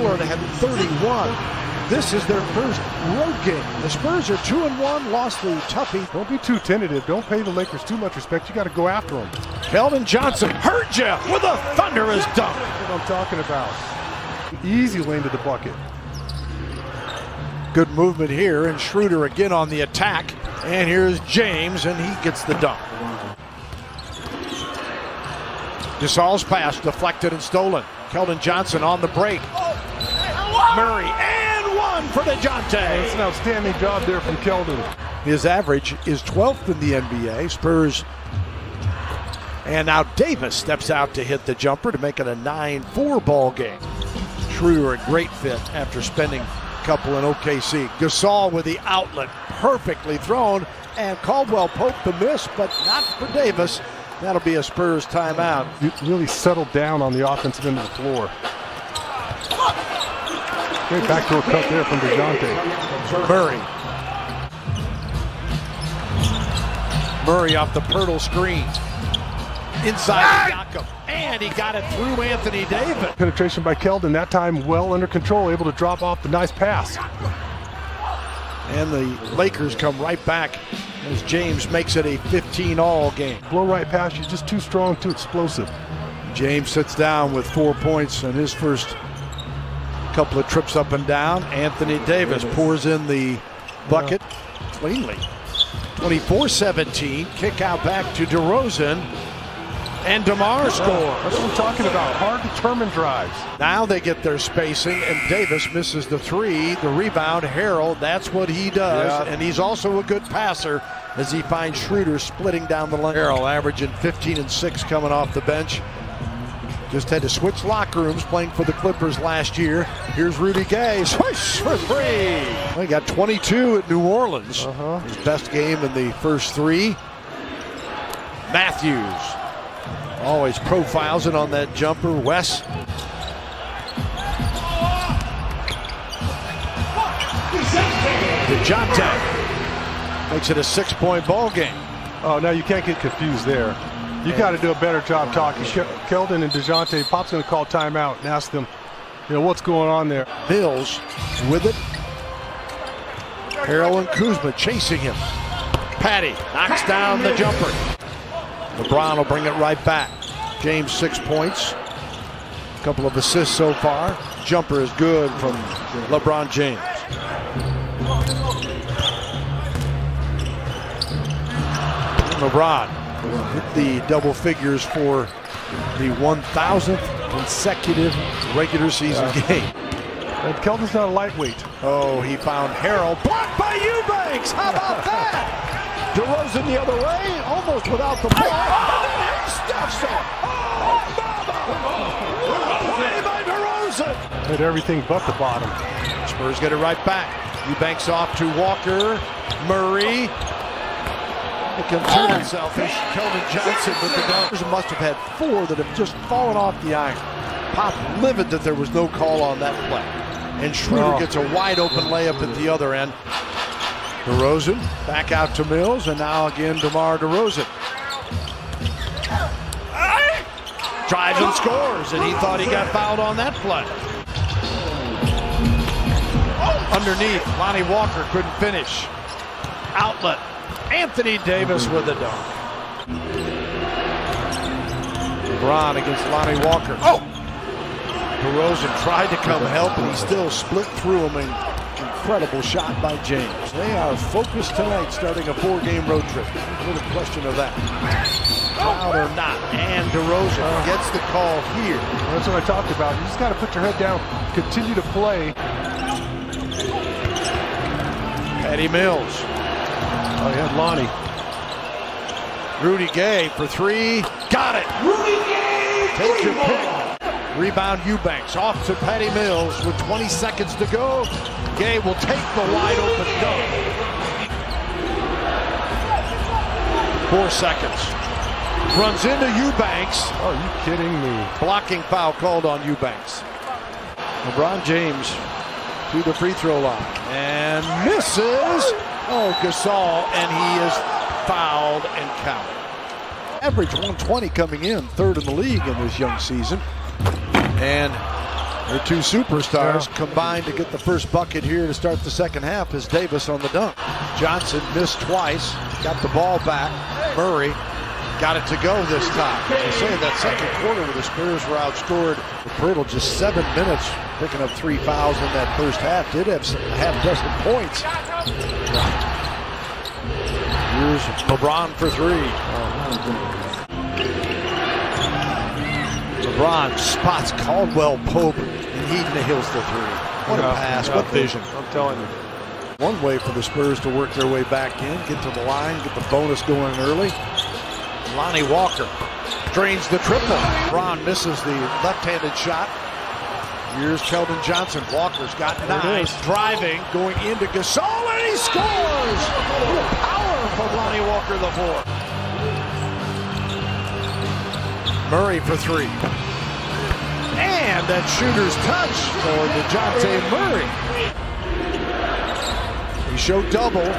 Still are ahead 31. This is their first road game. The Spurs are 2 and 1, lost the toughie. Don't be too tentative. Don't pay the Lakers too much respect. You got to go after them. Keldon Johnson heard you with a thunderous dunk. That's what I'm talking about. Easy lane to the bucket. Good movement here, and Schroeder again on the attack. And here's James, and he gets the dunk. Gasol's pass deflected and stolen. Keldon Johnson on the break. Murray and one for DeJounte. It's an outstanding job there from Keldon. His average is 12th in the NBA. Spurs. And now Davis steps out to hit the jumper to make it a 9-4 ball game. Schroeder a great fit after spending a couple in OKC. Gasol with the outlet perfectly thrown and Caldwell poked the miss, but not for Davis. That'll be a Spurs timeout. You really settled down on the offensive end of the floor. Great backdoor cut there from DeJounte. Murray. Murray off the Poeltl screen. Inside Jakob. And he got it through Anthony Davis. Penetration by Keldon, that time well under control, able to drop off the nice pass. And the Lakers come right back as James makes it a 15 all game. Blow right past you, just too strong, too explosive. James sits down with four points in his first couple of trips up and down. Anthony Davis pours in the bucket cleanly. 24-17, kick out back to DeRozan. And DeMar scores. That's what I'm talking about. Hard determined drives. Now they get their spacing, and Davis misses the three. The rebound, Harrell, that's what he does. Yeah. And he's also a good passer as he finds Schroeder splitting down the lane. Harrell averaging 15 and 6 coming off the bench. Just had to switch locker rooms playing for the Clippers last year. Here's Rudy Gay. Swish for three. Well, he got 22 at New Orleans. Uh-huh. His best game in the first three. Matthews. Always profiles it on that jumper. Wes. DeJounte makes it a six-point ball game. Oh, now you can't get confused there. You got to do a better job talking. Keldon and DeJounte, Pop's going to call timeout and ask them, you know, what's going on there. Mills with it. Harrell and Kuzma chasing him. Patty knocks down the jumper. LeBron will bring it right back. James six points. A couple of assists so far. Jumper is good from LeBron James. LeBron hit the double figures for the 1,000th consecutive regular season game. And Keldon's not a lightweight. Oh, he found Harrell. Blocked by Eubanks. How about that? DeRozan the other way, almost without the ball. Oh, and then he stuffs it. Oh, Play by DeRozan. Hit everything but the bottom. Spurs get it right back. Eubanks off to Walker. Murray. It concerns himself as Keldon Johnson with the dunk. Must have had four that have just fallen off the iron. Pop livid that there was no call on that play. And Schroeder Oh. gets a wide open layup at the other end. DeRozan back out to Mills, and now again DeMar DeRozan. Drives and scores, and he thought he got fouled on that play. Underneath, Lonnie Walker couldn't finish. Outlet, Anthony Davis with the dunk. LeBron against Lonnie Walker. Oh! DeRozan tried to come help, and he still split through him. And incredible shot by James. They are focused tonight, starting a four-game road trip. No question of that. Foul or not, and DeRozan gets the call here. That's what I talked about. You just got to put your head down, continue to play. Patty Mills. Oh, you had Lonnie. Rudy Gay for three. Got it. Rudy Gay. Take your pick. Rebound Eubanks off to Patty Mills with 20 seconds to go. Gay will take the wide open dunk. Four seconds. Runs into Eubanks. Oh, you kidding me? Blocking foul called on Eubanks. LeBron James to the free throw line and misses. Oh, Gasol, and he is fouled and counted. Average 120 coming in, third in the league in this young season. And Their two superstars yeah. combined to get the first bucket here to start the second half is Davis on the dunk. Johnson missed twice, got the ball back. Murray got it to go this time. I say that second quarter where the Spurs were outscored, Poeltl just seven minutes, picking up three fouls in that first half. Did have a half dozen points. Here's LeBron for three. LeBron spots Caldwell Pope and Heaton Hills the three. What a pass, what vision. I'm telling you. One way for the Spurs to work their way back in, get to the line, get the bonus going early. Lonnie Walker drains the triple. Braun misses the left-handed shot. Here's Keldon Johnson. Walker's got nine. Driving, going into Gasol, and he scores! Power from Lonnie Walker, the four. Murray for three. And that shooter's touch for DeJounte Murray. He showed double.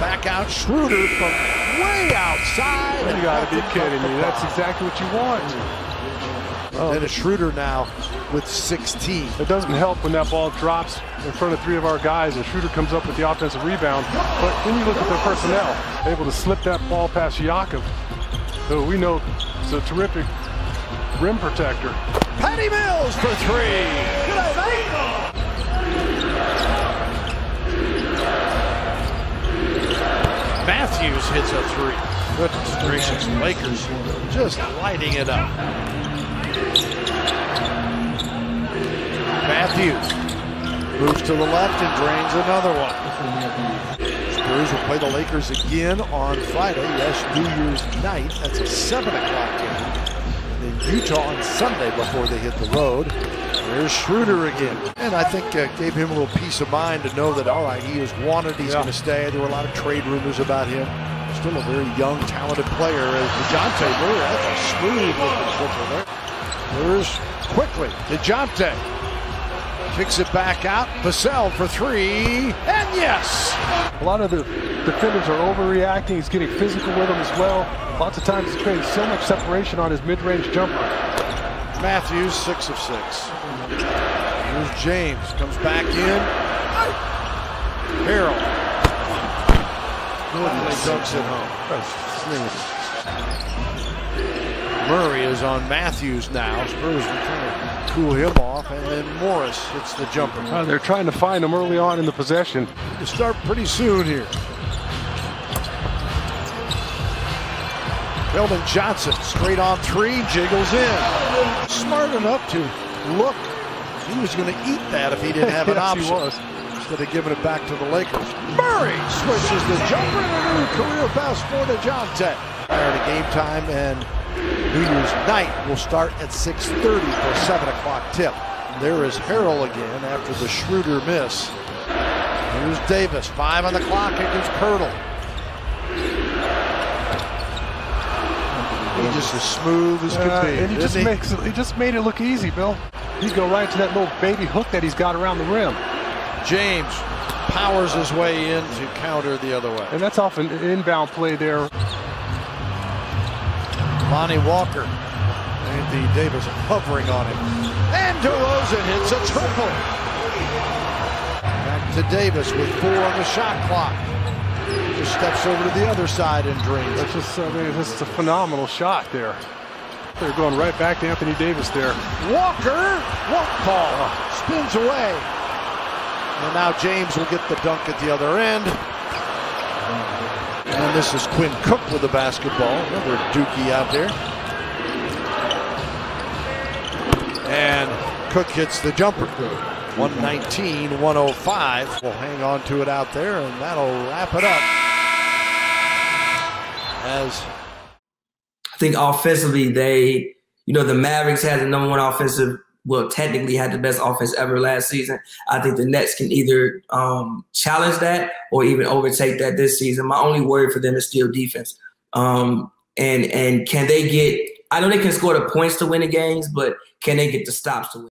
Back out Schroeder from way outside. You got to be kidding me. That's exactly what you want. Oh. And a Schroeder now with 16. It doesn't help when that ball drops in front of three of our guys and Schroeder comes up with the offensive rebound. But then you look at their personnel, able to slip that ball past Jakob, who we know is a terrific rim protector. Patty Mills for three. Good night. Matthews hits a three. Goodness gracious, Lakers just lighting it up. Matthews moves to the left and drains another one. Spurs will play the Lakers again on Friday. Yes, New Year's night. That's a 7 o'clock game. And then Utah on Sunday before they hit the road. There's Schroeder again. And I think uh, gave him a little peace of mind to know that, all right, he is wanted, he's yeah. going to stay. There were a lot of trade rumors about him. Still a very young, talented player. As DeJounte Murray, that's a smooth looking triple there. There's quickly DeJounte. Kicks it back out. Vassell for three. And yes! A lot of the defenders are overreacting. He's getting physical with them as well. Lots of times he's creating so much separation on his mid-range jumper. Matthews, six of six. Here's James, comes back in. Harrell. Woodley dunks it home. Murray is on Matthews now. Spurs are trying to cool him off, and then Morris hits the jumper. Uh, they're trying to find him early on in the possession. To start pretty soon here. Keldon Johnson straight on three, jiggles in. Smart enough to look. He was going to eat that if he didn't have an yes, option. Instead of giving it back to the Lakers. Murray switches the jumper and a new career best for DeJounte. Prior to game time and New Year's night will start at 6.30 for 7 o'clock tip. There is Harrell again after the Schroeder miss. Here's Davis, five on the clock against Poeltl. Just as smooth as could be. And he just he? makes it, he just made it look easy, Bill. He go right to that little baby hook that he's got around the rim. James powers his way in to counter the other way. And that's off an inbound play there. Lonnie Walker. Anthony Davis hovering on him. And DeRozan hits a triple. Back to Davis with four on the shot clock just steps over to the other side and drains. That's just, uh, I mean, this is a phenomenal shot there. They're going right back to Anthony Davis there. Walker, walk call, uh. spins away. And now James will get the dunk at the other end. And this is Quinn Cook with the basketball. Another Dookie out there. And Cook hits the jumper. 119, 105. We'll hang on to it out there, and that'll wrap it up. As I think offensively, they, you know, the Mavericks had the number one offensive, well, technically had the best offense ever last season. I think the Nets can either um, challenge that or even overtake that this season. My only worry for them is still defense. Um, and and can they get? I know they can score the points to win the games, but can they get the stops to win?